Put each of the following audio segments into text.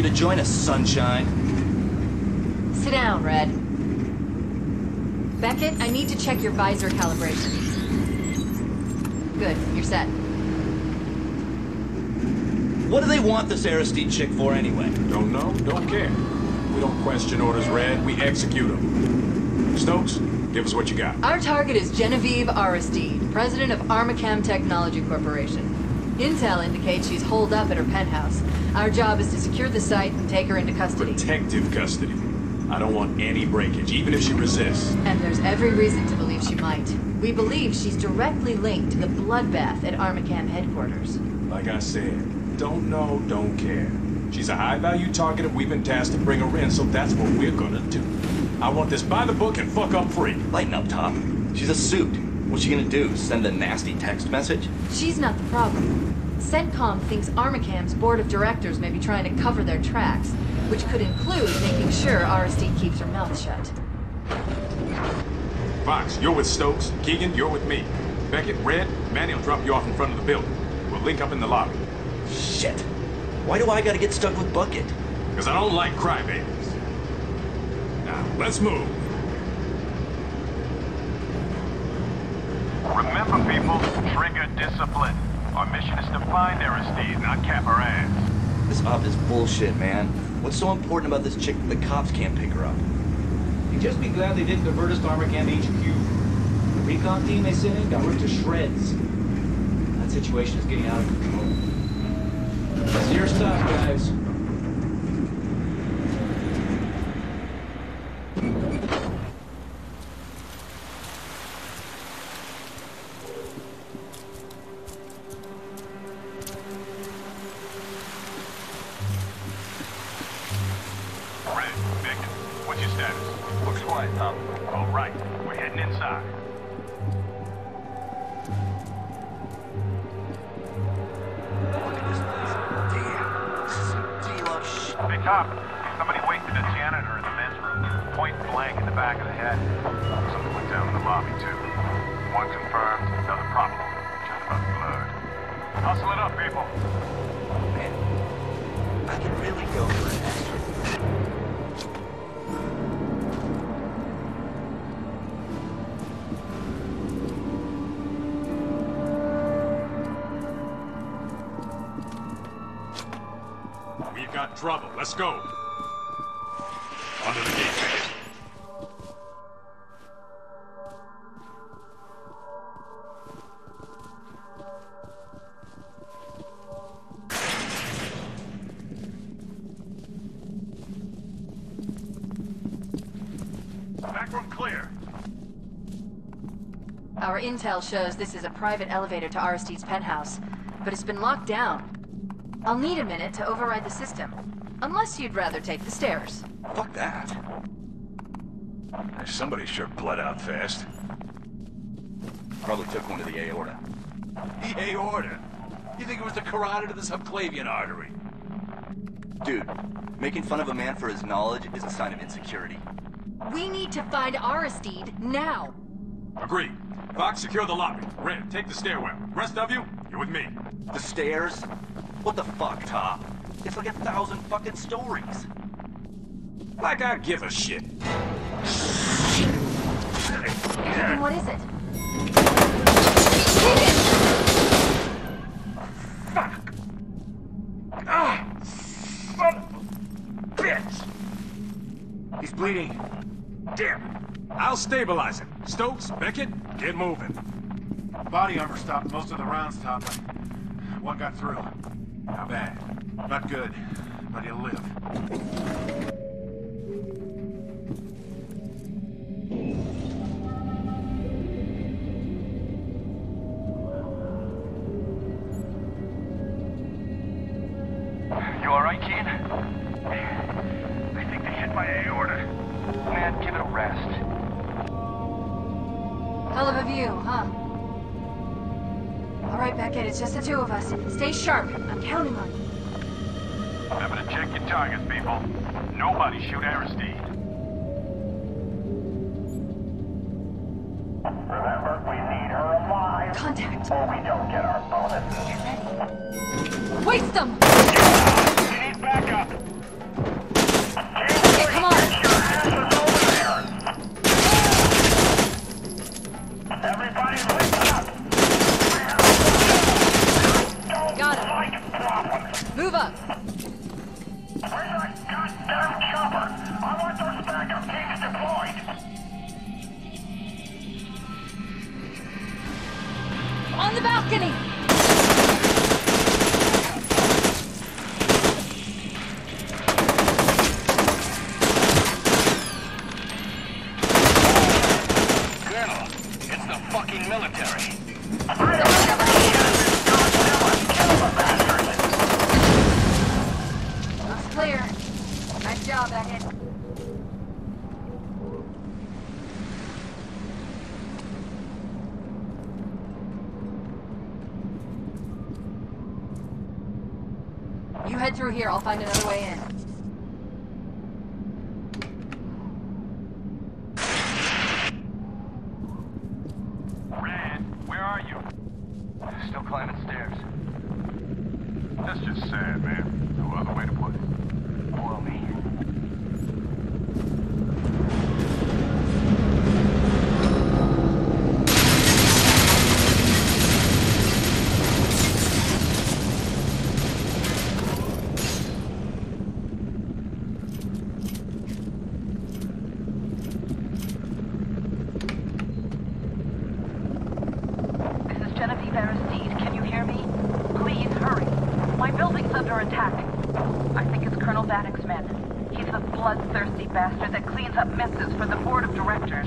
Nice of you to join us, sunshine. Sit down, Red. Becket, I need to check your visor calibration. Good, you're set. What do they want this Aristide chick for anyway? Don't know, don't care. We don't question orders, Red. We execute them. Stokes, give us what you got. Our target is Genevieve Aristide, president of Armacham Technology Corporation. Intel indicates she's holed up at her penthouse. Our job is to secure the site and take her into custody. Protective custody. I don't want any breakage, even if she resists. And there's every reason to believe she might. We believe she's directly linked to the bloodbath at Armacham headquarters. Like I said, don't know, don't care. She's a high-value target and we've been tasked to bring her in, so that's what we're gonna do. I want this by the book and fuck up free. Lighten up, Tom. She's a suit. What's she gonna do? Send a nasty text message? She's not the problem. CENTCOM thinks Armacham's board of directors may be trying to cover their tracks, which could include making sure Aristide keeps her mouth shut. Fox, you're with Stokes. Keegan, you're with me. Becket, Red, Manny will drop you off in front of the building. We'll link up in the lobby. Shit. Why do I gotta get stuck with Bucket? Because I don't like crybabies. Now, let's move. Remember, people, trigger discipline. Our mission is to find Aristide, not cap her ass. This op is bullshit, man. What's so important about this chick that the cops can't pick her up? You'd just be glad they didn't divert us to Armacham HQ. The recon team they sent in got ripped to shreds. That situation is getting out of control. That's your stuff, guys. Tom. All right, we're heading inside. This place. Damn. This is some D-Love shit. Cop, somebody wasted a janitor in the men's room. Point blank in the back of the head. Something went down in the lobby, too. One confirmed, another probable. Just about blood. Hustle it up, people. Man, I could really go trouble. Let's go. Under the gate. Our intel shows this is a private elevator to Aristide's penthouse, but it's been locked down. I'll need a minute to override the system, unless you'd rather take the stairs. Fuck that. Somebody sure bled out fast. Probably took one to the aorta. The aorta? You think it was the carotid of the subclavian artery? Dude, making fun of a man for his knowledge is a sign of insecurity. We need to find Aristide now. Agreed. Fox, secure the lobby. Red, take the stairwell. Rest of you, you're with me. The stairs? What the fuck, Top? It's like a thousand fucking stories. Like I give a shit. What is it? Fuck! Ah! Son of a bitch! He's bleeding. Damn. I'll stabilize him. Stokes, Becket, get moving. Body armor stopped most of the rounds, Top. One got through. How bad? Not good, but he'll live. You alright, Keen? I think they hit my aorta. Man, give it a rest. Hell of a view, huh? All right, Becket, it's just the two of us. Stay sharp. I'm counting on you. Remember to check your targets, people. Nobody shoot Aristide. Remember, we need her alive, Contact. or we don't get our bonus. Get ready. Waste them! on the balcony. You head through here. I'll find another way in. cleans up messes for the board of directors.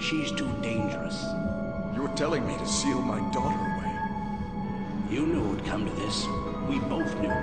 She's too dangerous. You were telling me to seal my daughter away. You knew it'd come to this. We both knew.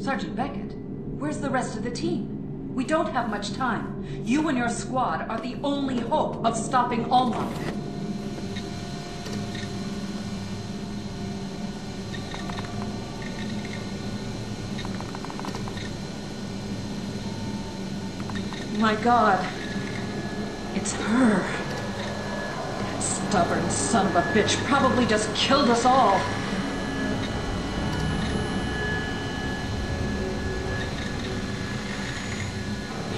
Sergeant Becket, where's the rest of the team? We don't have much time. You and your squad are the only hope of stopping Alma. My God. It's her. That stubborn son of a bitch probably just killed us all.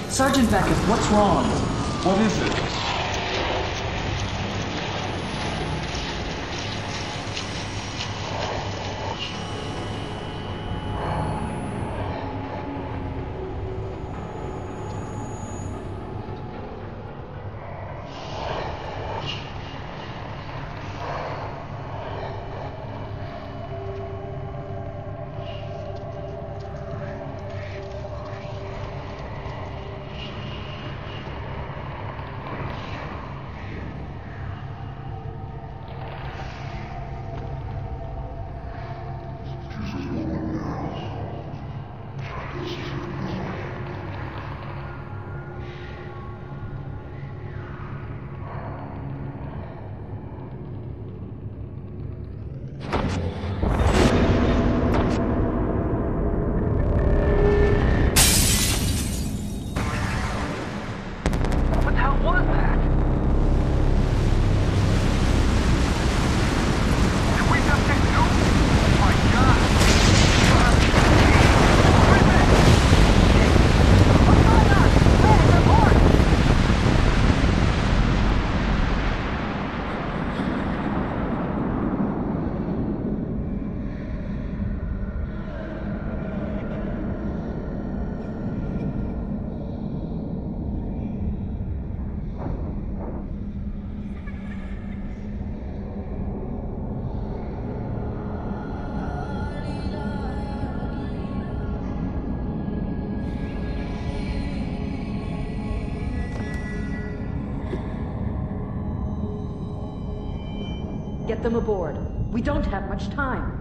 Sergeant Becket, what's wrong? What is it? Get them aboard. We don't have much time.